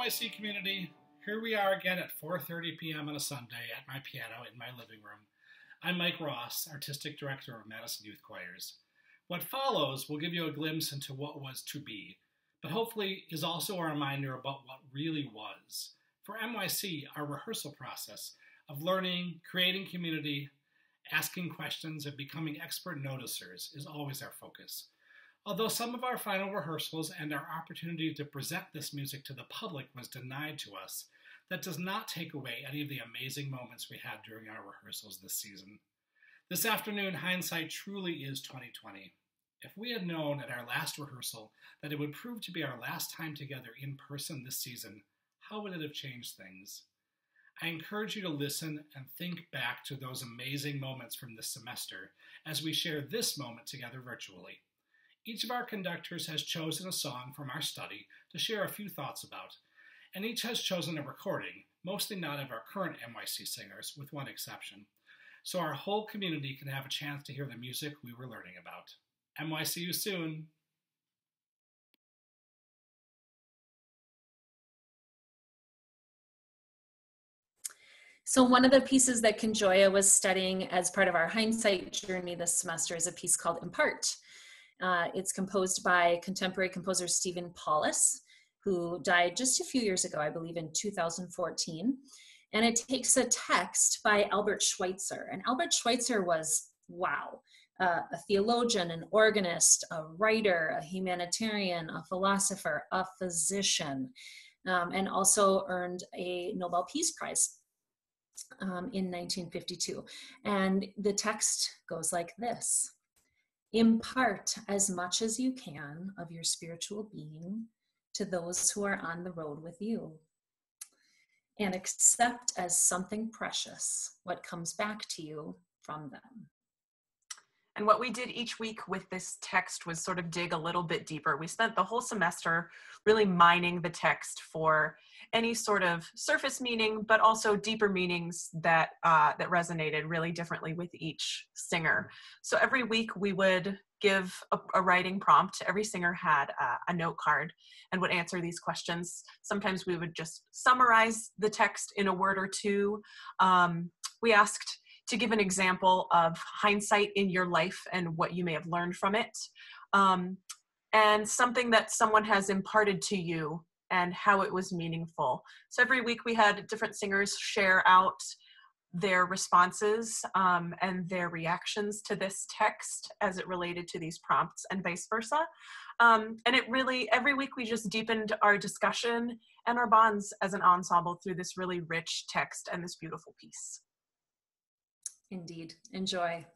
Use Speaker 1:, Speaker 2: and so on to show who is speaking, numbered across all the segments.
Speaker 1: MYC community. Here we are again at 4:30 p.m. on a Sunday at my piano in my living room. I'm Mike Ross, artistic director of Madison Youth Choirs. What follows will give you a glimpse into what was to be, but hopefully is also a reminder about what really was. For MYC, our rehearsal process of learning, creating community, asking questions, and becoming expert noticers is always our focus. Although some of our final rehearsals and our opportunity to present this music to the public was denied to us, that does not take away any of the amazing moments we had during our rehearsals this season. This afternoon, hindsight truly is 2020. If we had known at our last rehearsal that it would prove to be our last time together in person this season, how would it have changed things? I encourage you to listen and think back to those amazing moments from this semester as we share this moment together virtually. Each of our conductors has chosen a song from our study to share a few thoughts about, and each has chosen a recording, mostly not of our current MYC singers, with one exception, so our whole community can have a chance to hear the music we were learning about. MYC you soon!
Speaker 2: So one of the pieces that Con Gioia was studying as part of our hindsight journey this semester is a piece called Impart. Uh, it's composed by contemporary composer Stephen Paulus, who died just a few years ago, I believe in 2014. And it takes a text by Albert Schweitzer. And Albert Schweitzer was, wow, uh, a theologian, an organist, a writer, a humanitarian, a philosopher, a physician, um, and also earned a Nobel Peace Prize um, in 1952. And the text goes like this Impart as much as you can of your spiritual being to those who are on the road with you. And accept as something precious what comes back to you from them.
Speaker 3: And what we did each week with this text was sort of dig a little bit deeper. We spent the whole semester really mining the text for any sort of surface meaning, but also deeper meanings that uh, that resonated really differently with each singer. So every week we would give a, a writing prompt. Every singer had a note card and would answer these questions. Sometimes we would just summarize the text in a word or two. Um, we asked to give an example of hindsight in your life and what you may have learned from it. Um, and something that someone has imparted to you and how it was meaningful. So every week we had different singers share out their responses um, and their reactions to this text as it related to these prompts and vice versa. Um, and it really, every week we just deepened our discussion and our bonds as an ensemble through this really rich text and this beautiful piece.
Speaker 2: Indeed. Enjoy.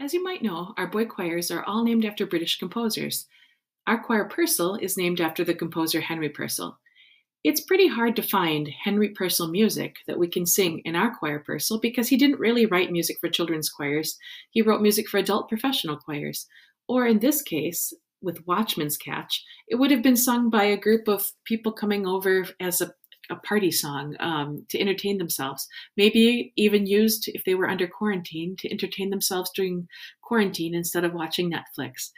Speaker 4: As you might know, our boy choirs are all named after British composers. Our choir Purcell is named after the composer Henry Purcell. It's pretty hard to find Henry Purcell music that we can sing in our choir Purcell because he didn't really write music for children's choirs. He wrote music for adult professional choirs. Or in this case, with Watchman's Catch, it would have been sung by a group of people coming over as a, a party song um, to entertain themselves. Maybe even used if they were under quarantine to entertain themselves during quarantine instead of watching Netflix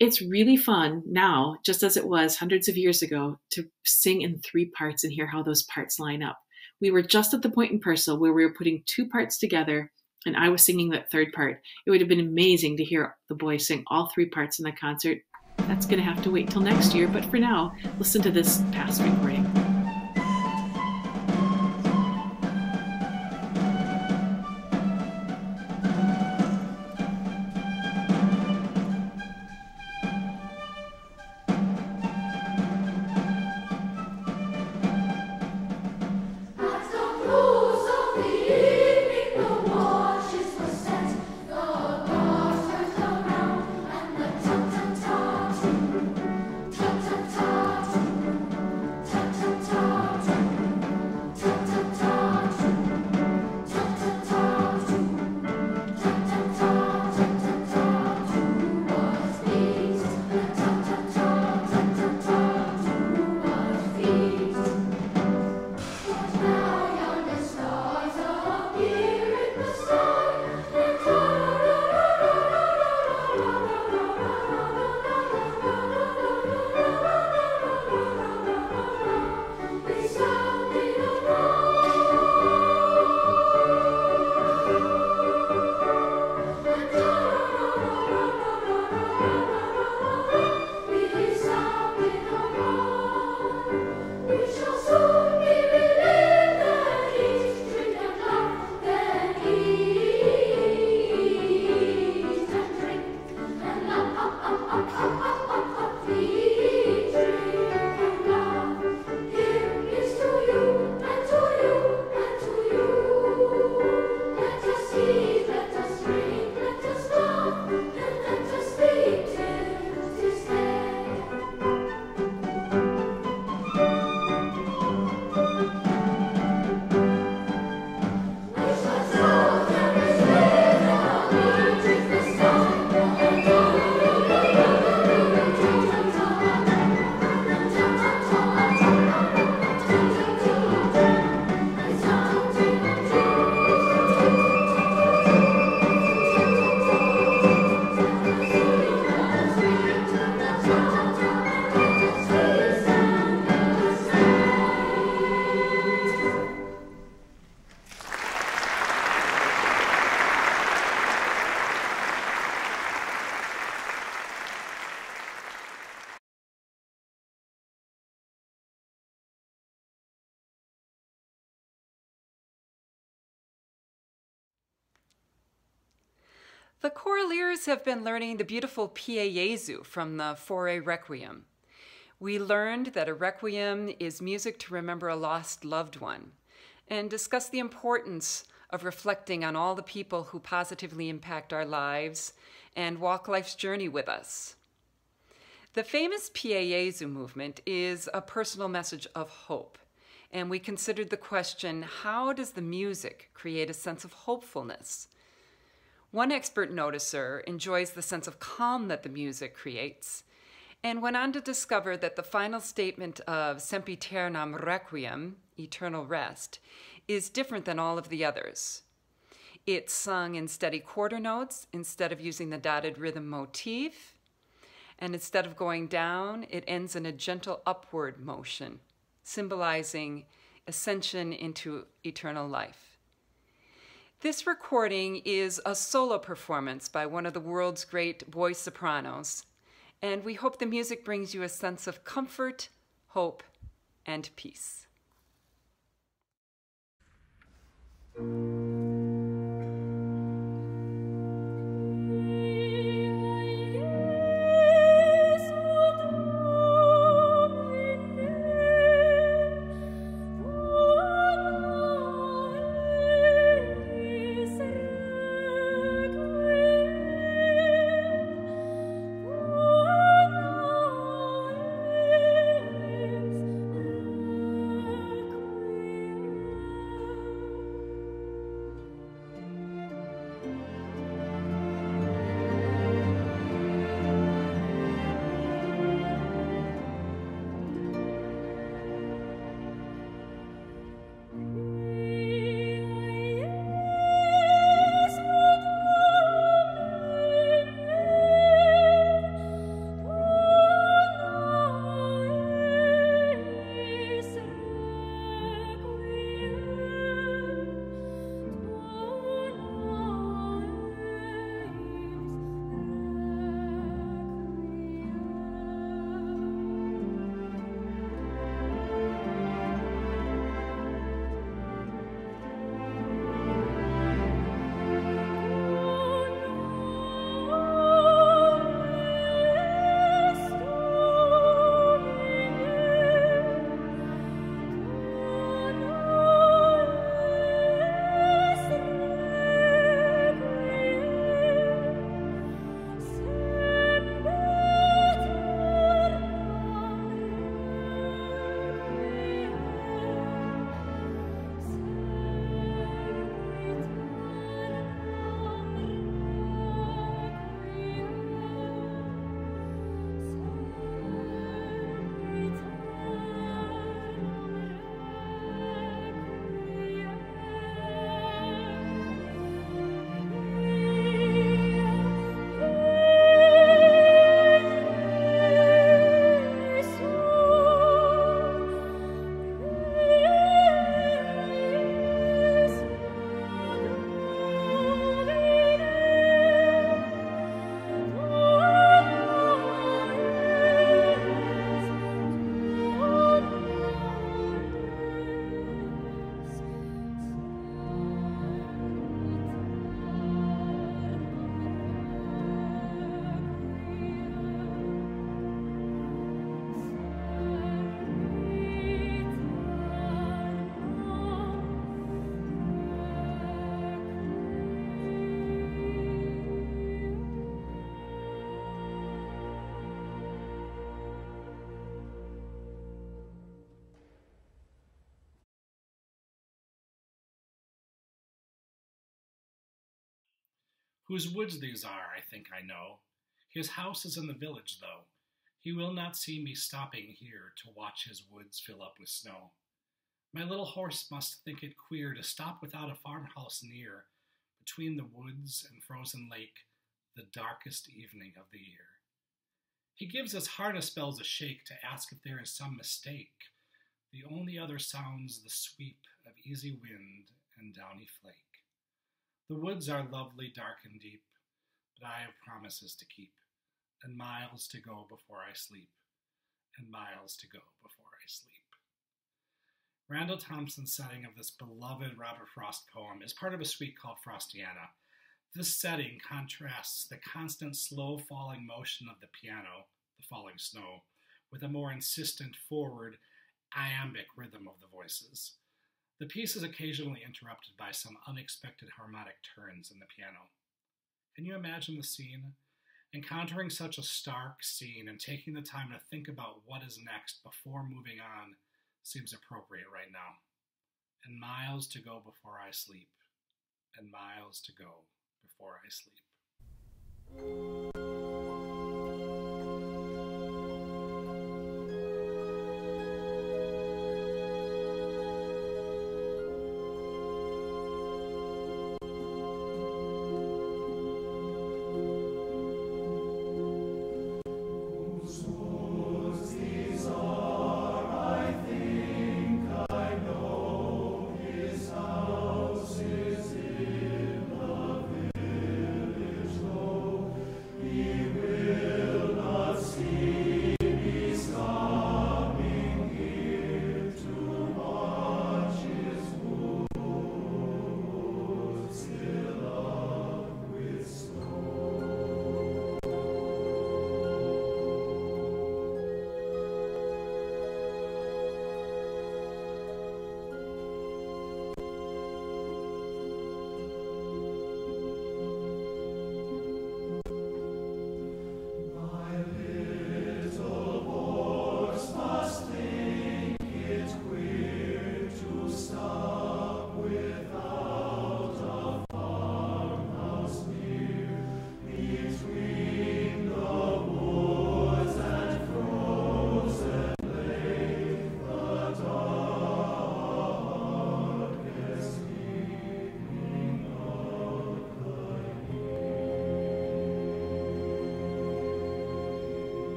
Speaker 4: it's really fun now, just as it was hundreds of years ago, to sing in three parts and hear how those parts line up. We were just at the point in Purcell where we were putting two parts together and I was singing that third part. It would have been amazing to hear the boys sing all three parts in the concert. That's going to have to wait till next year, but for now, listen to this past recording.
Speaker 5: The Choraliers have been learning the beautiful Pie Jesu from the Fauré Requiem. We learned that a requiem is music to remember a lost loved one and discussed the importance of reflecting on all the people who positively impact our lives and walk life's journey with us. The famous Pie Jesu movement is a personal message of hope, and we considered the question how does the music create a sense of hopefulness? One expert noticer enjoys the sense of calm that the music creates and went on to discover that the final statement of Sempiternam Requiem, eternal rest, is different than all of the others. It's sung in steady quarter notes instead of using the dotted rhythm motif. And instead of going down, it ends in a gentle upward motion, symbolizing ascension into eternal life. This recording is a solo performance by one of the world's great boy sopranos, and we hope the music brings you a sense of comfort, hope, and peace.
Speaker 1: Whose woods these are, I think I know. His house is in the village, though. He will not see me stopping here to watch his woods fill up with snow. My little horse must think it queer to stop without a farmhouse near, between the woods and frozen lake, the darkest evening of the year. He gives his harness bells a shake to ask if there is some mistake. The only other sounds the sweep of easy wind and downy flake. The woods are lovely, dark, and deep, but I have promises to keep, and miles to go before I sleep, and miles to go before I sleep. Randall Thompson's setting of this beloved Robert Frost poem is part of a suite called Frostiana. This setting contrasts the constant slow falling motion of the piano, the falling snow, with a more insistent forward iambic rhythm of the voices. The piece is occasionally interrupted by some unexpected harmonic turns in the piano. Can you imagine the scene? Encountering such a stark scene and taking the time to think about what is next before moving on seems appropriate right now. And miles to go before I sleep, and miles to go before I sleep.